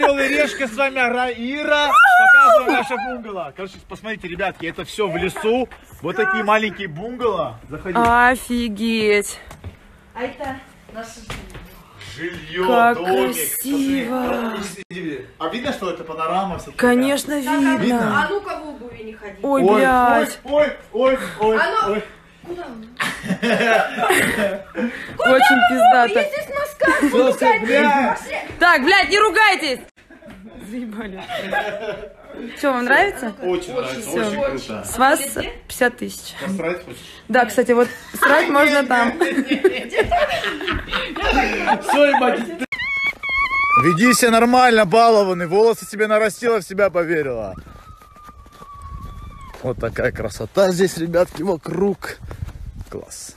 Орел и Решка, с вами Раира. Показываем наше бунгало. Короче, посмотрите, ребятки, это все в лесу. Вот такие маленькие бунгало. Заходите. Офигеть. А это наше Жилье, Как домик. красиво. Посмотри. А видно, что это панорама? всё-таки? Конечно, Видно? видно. А ну-ка в обуви не ходи. Ой, Ой, блядь. ой, ой, ой, А ну- ой. Куда он? Очень пиздато. Я здесь. Так, блядь, не ругайтесь. Заебали. Что, вам нравится? Очень нравится, Всё. очень круто. С вас 50 тысяч. Посрать хочешь? Да, кстати, вот срать можно там. Все, ебать. Веди себя нормально, балованный. Волосы себе нарастила, в себя поверила. Вот такая красота здесь, ребятки, вокруг. Класс.